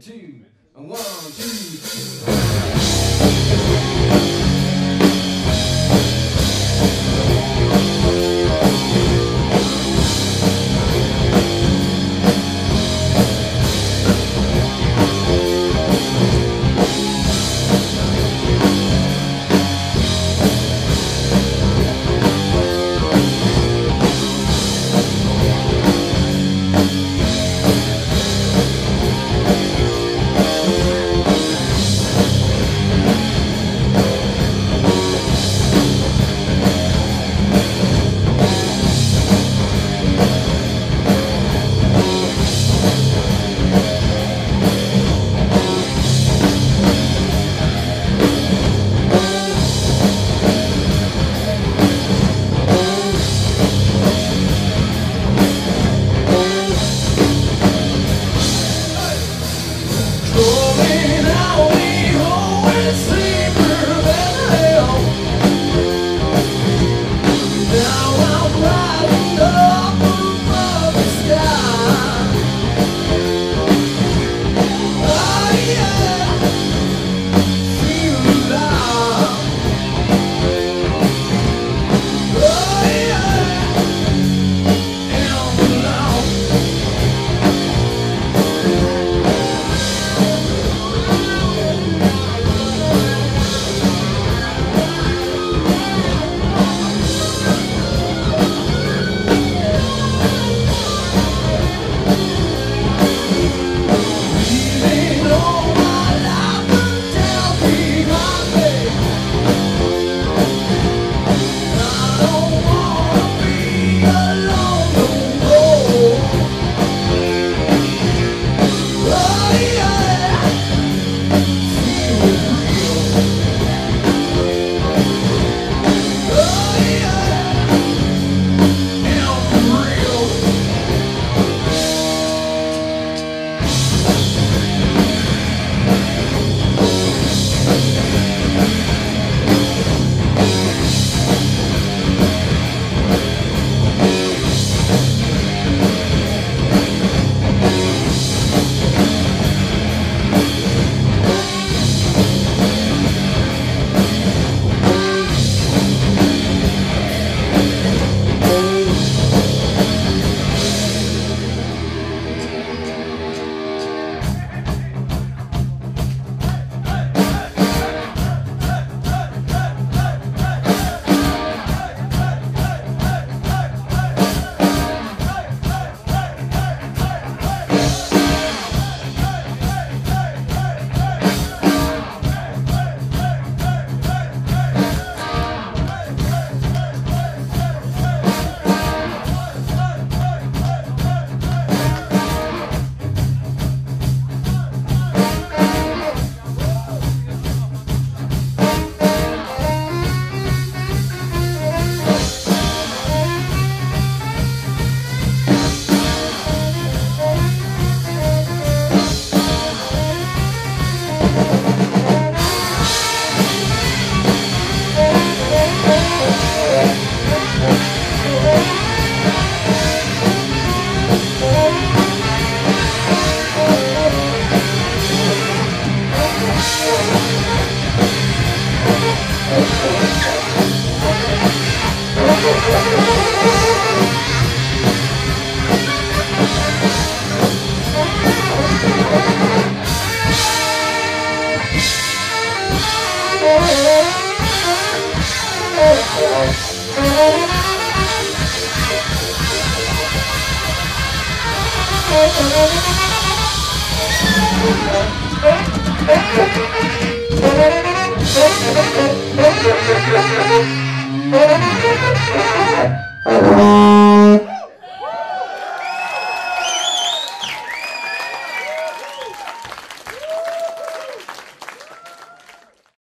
two, and one, two. my God.